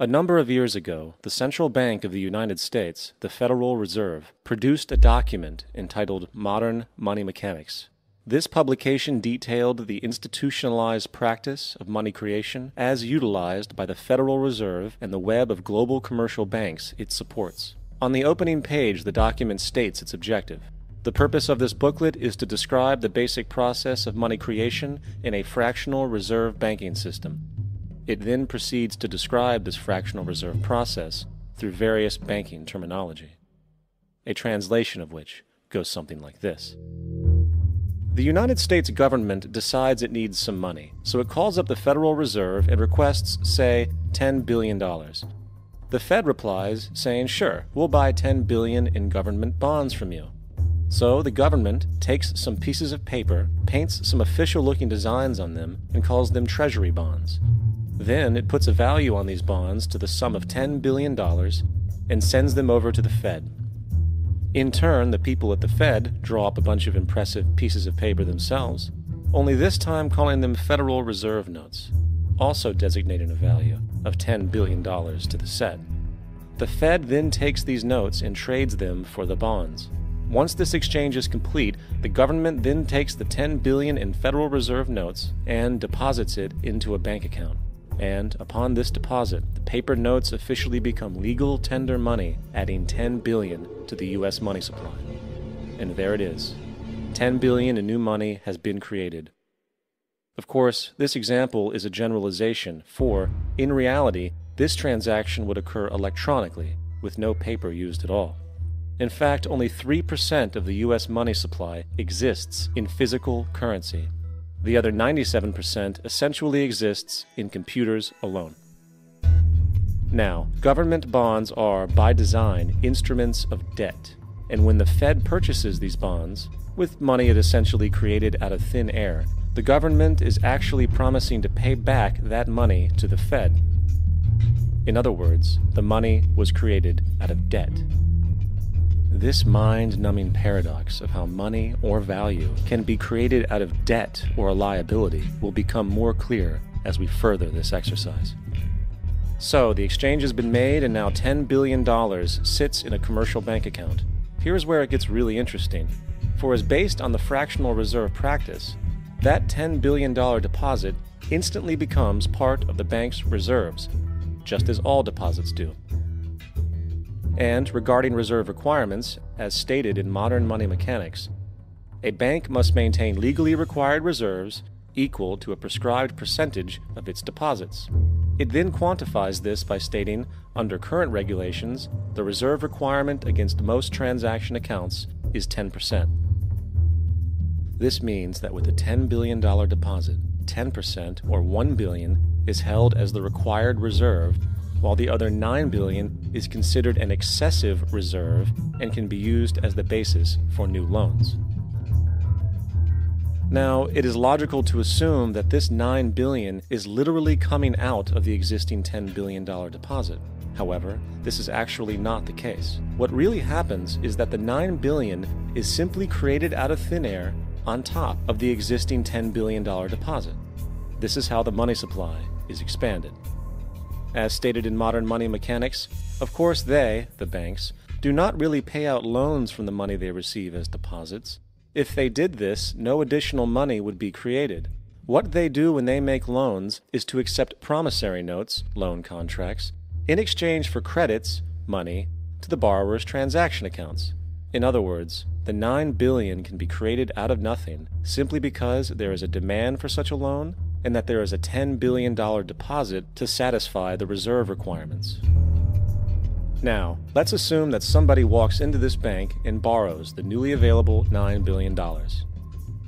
A number of years ago, the Central Bank of the United States, the Federal Reserve, produced a document entitled Modern Money Mechanics. This publication detailed the institutionalized practice of money creation as utilized by the Federal Reserve and the web of global commercial banks it supports. On the opening page, the document states its objective. The purpose of this booklet is to describe the basic process of money creation in a fractional reserve banking system. It then proceeds to describe this fractional reserve process through various banking terminology, a translation of which goes something like this. The United States government decides it needs some money, so it calls up the Federal Reserve and requests, say, $10 billion. The Fed replies, saying, Sure, we'll buy 10 billion in government bonds from you. So the government takes some pieces of paper, paints some official looking designs on them, and calls them treasury bonds. Then it puts a value on these bonds to the sum of $10 billion and sends them over to the Fed. In turn, the people at the Fed draw up a bunch of impressive pieces of paper themselves, only this time calling them Federal Reserve notes, also designating a value of $10 billion to the set. The Fed then takes these notes and trades them for the bonds. Once this exchange is complete, the government then takes the 10 billion in Federal Reserve notes and deposits it into a bank account and upon this deposit, the paper notes officially become legal tender money, adding 10 billion to the US money supply. And there it is. 10 billion in new money has been created. Of course, this example is a generalization, for, in reality, this transaction would occur electronically, with no paper used at all. In fact, only 3% of the US money supply exists in physical currency. The other 97% essentially exists in computers alone. Now, government bonds are, by design, instruments of debt. And when the Fed purchases these bonds, with money it essentially created out of thin air, the government is actually promising to pay back that money to the Fed. In other words, the money was created out of debt. This mind numbing paradox of how money or value can be created out of debt or a liability will become more clear as we further this exercise. So, the exchange has been made, and now $10 billion sits in a commercial bank account. Here's where it gets really interesting. For as based on the fractional reserve practice, that $10 billion deposit instantly becomes part of the bank's reserves, just as all deposits do. And regarding reserve requirements, as stated in modern money mechanics, a bank must maintain legally required reserves equal to a prescribed percentage of its deposits. It then quantifies this by stating, under current regulations, the reserve requirement against most transaction accounts is 10%. This means that with a $10 billion deposit, 10% or 1 billion is held as the required reserve while the other 9 billion is considered an excessive reserve and can be used as the basis for new loans. Now, it is logical to assume that this 9 billion is literally coming out of the existing 10 billion dollar deposit. However, this is actually not the case. What really happens is that the 9 billion is simply created out of thin air on top of the existing 10 billion dollar deposit. This is how the money supply is expanded. As stated in modern money mechanics, of course they, the banks, do not really pay out loans from the money they receive as deposits. If they did this, no additional money would be created. What they do when they make loans is to accept promissory notes, loan contracts, in exchange for credits, money, to the borrower's transaction accounts. In other words, the 9 billion can be created out of nothing simply because there is a demand for such a loan and that there is a $10 billion deposit to satisfy the reserve requirements. Now, let's assume that somebody walks into this bank and borrows the newly available $9 billion.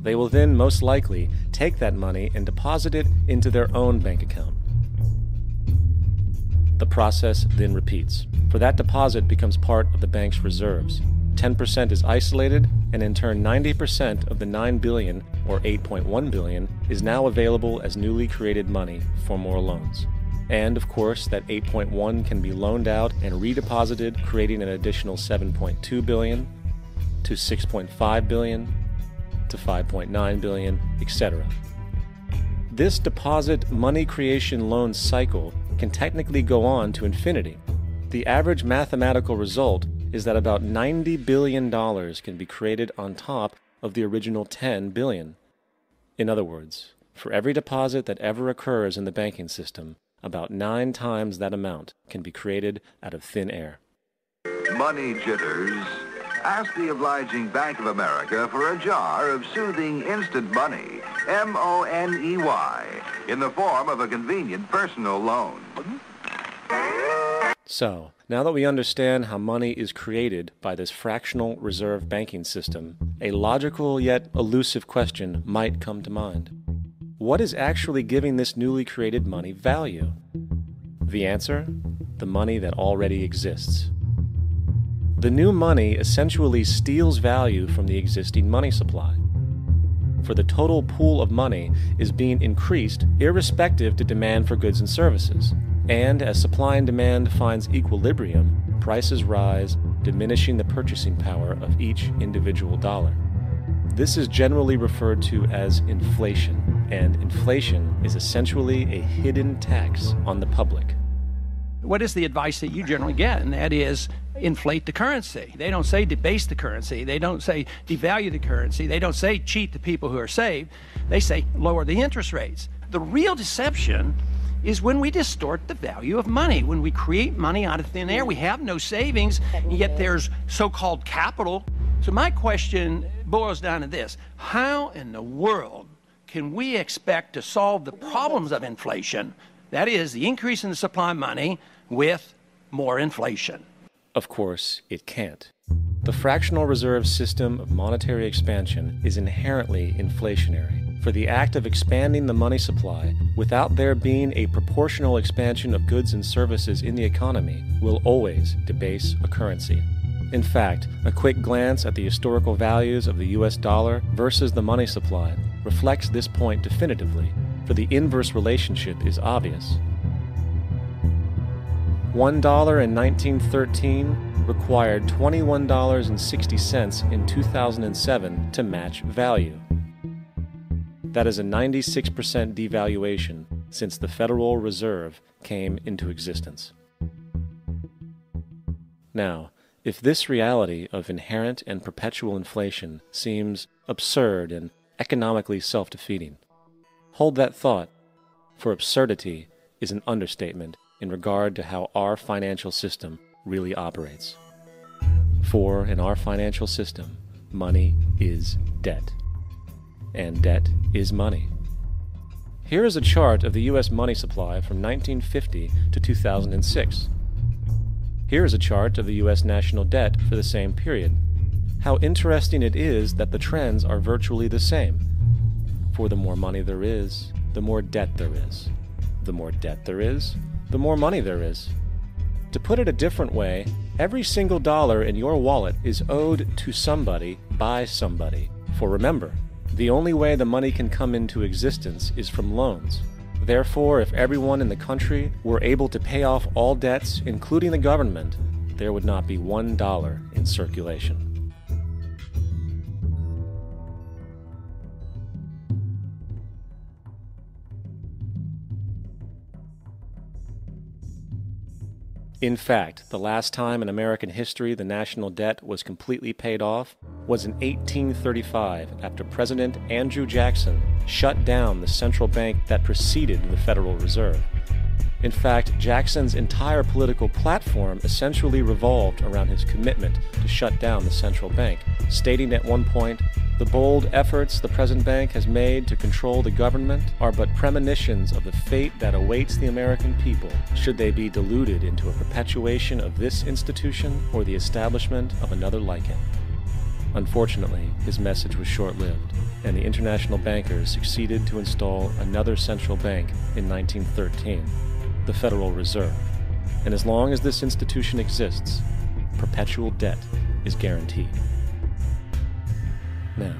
They will then most likely take that money and deposit it into their own bank account. The process then repeats, for that deposit becomes part of the bank's reserves, 10% is isolated, and in turn 90% of the 9 billion or 8.1 billion is now available as newly created money for more loans. And of course, that 8.1 can be loaned out and redeposited, creating an additional 7.2 billion to 6.5 billion to 5.9 billion, etc. this deposit money creation loan cycle can technically go on to infinity. The average mathematical result is that about $90 billion can be created on top of the original 10 billion. In other words, for every deposit that ever occurs in the banking system, about nine times that amount can be created out of thin air. Money jitters. Ask the obliging Bank of America for a jar of soothing instant money, M-O-N-E-Y, in the form of a convenient personal loan. So, now that we understand how money is created by this fractional reserve banking system, a logical yet elusive question might come to mind. What is actually giving this newly created money value? The answer? The money that already exists. The new money essentially steals value from the existing money supply. For the total pool of money is being increased irrespective to demand for goods and services. And as supply and demand finds equilibrium, prices rise, diminishing the purchasing power of each individual dollar. This is generally referred to as inflation, and inflation is essentially a hidden tax on the public. What is the advice that you generally get? And that is inflate the currency. They don't say debase the currency. They don't say devalue the currency. They don't say cheat the people who are saved. They say lower the interest rates. The real deception is when we distort the value of money. When we create money out of thin air, we have no savings, yet there's so called capital. So, my question boils down to this How in the world can we expect to solve the problems of inflation? That is, the increase in the supply of money with more inflation. Of course, it can't. The fractional reserve system of monetary expansion is inherently inflationary. For the act of expanding the money supply without there being a proportional expansion of goods and services in the economy will always debase a currency. In fact, a quick glance at the historical values of the US dollar versus the money supply reflects this point definitively, for the inverse relationship is obvious. $1 in 1913 required $21.60 in 2007 to match value. That is a 96% devaluation since the Federal Reserve came into existence. Now, if this reality of inherent and perpetual inflation seems absurd and economically self defeating, hold that thought, for absurdity is an understatement in regard to how our financial system really operates. For in our financial system, money is debt, and debt is money. Here is a chart of the U.S. money supply from 1950 to 2006. Here is a chart of the U.S. national debt for the same period. How interesting it is that the trends are virtually the same. For the more money there is, the more debt there is. The more debt there is, the more money there is. To put it a different way, every single dollar in your wallet is owed to somebody by somebody. For remember, the only way the money can come into existence is from loans. Therefore, if everyone in the country were able to pay off all debts, including the government, there would not be one dollar in circulation. In fact, the last time in American history the national debt was completely paid off was in 1835 after President Andrew Jackson shut down the central bank that preceded the Federal Reserve. In fact, Jackson's entire political platform essentially revolved around his commitment to shut down the central bank, stating at one point, the bold efforts the present bank has made to control the government are but premonitions of the fate that awaits the American people should they be deluded into a perpetuation of this institution or the establishment of another like it. Unfortunately, his message was short lived, and the international bankers succeeded to install another central bank in 1913, the Federal Reserve. And as long as this institution exists, perpetual debt is guaranteed. Now,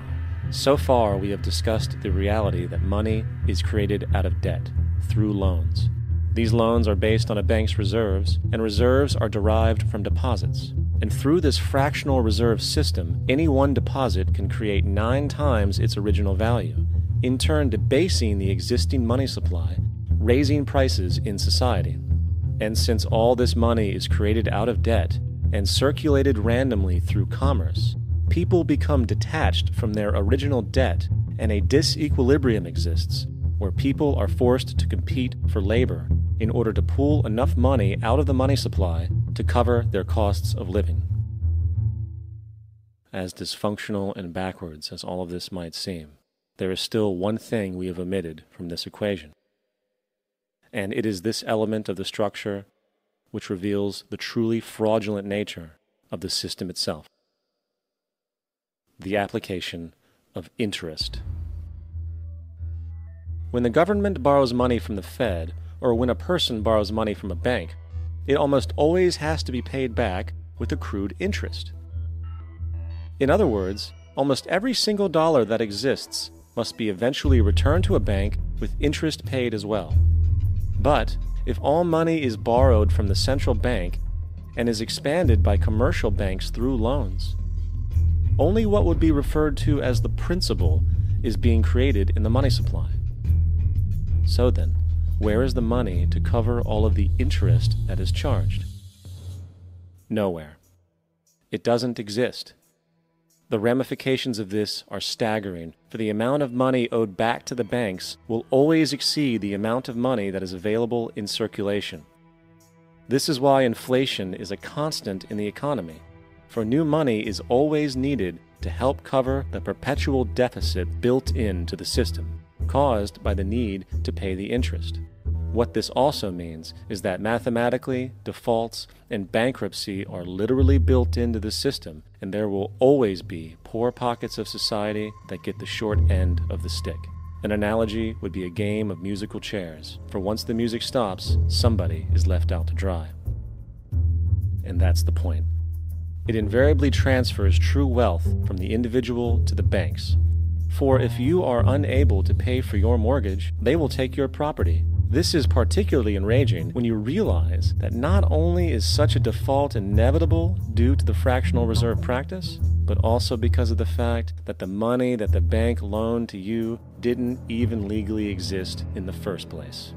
so far we have discussed the reality that money is created out of debt through loans. These loans are based on a bank's reserves, and reserves are derived from deposits. And through this fractional reserve system, any one deposit can create nine times its original value. in turn debasing the existing money supply, raising prices in society. And since all this money is created out of debt and circulated randomly through commerce, people become detached from their original debt and a disequilibrium exists where people are forced to compete for labor in order to pull enough money out of the money supply to cover their costs of living. As dysfunctional and backwards as all of this might seem, there is still one thing we have omitted from this equation. And it is this element of the structure which reveals the truly fraudulent nature of the system itself the application of interest. When the government borrows money from the Fed, or when a person borrows money from a bank, it almost always has to be paid back with accrued interest. In other words, almost every single dollar that exists must be eventually returned to a bank with interest paid as well. But if all money is borrowed from the central bank and is expanded by commercial banks through loans, only what would be referred to as the principal is being created in the money supply. So then, where is the money to cover all of the interest that is charged? Nowhere. It doesn't exist. The ramifications of this are staggering, for the amount of money owed back to the banks will always exceed the amount of money that is available in circulation. This is why inflation is a constant in the economy, for new money is always needed to help cover the perpetual deficit built into the system caused by the need to pay the interest. What this also means is that mathematically, defaults and bankruptcy are literally built into the system, and there will always be poor pockets of society that get the short end of the stick. An analogy would be a game of musical chairs, for once the music stops, somebody is left out to dry. And that's the point. It invariably transfers true wealth from the individual to the banks, for if you are unable to pay for your mortgage, they will take your property. This is particularly enraging when you realize that not only is such a default inevitable due to the fractional reserve practice, but also because of the fact that the money that the bank loaned to you didn't even legally exist in the first place.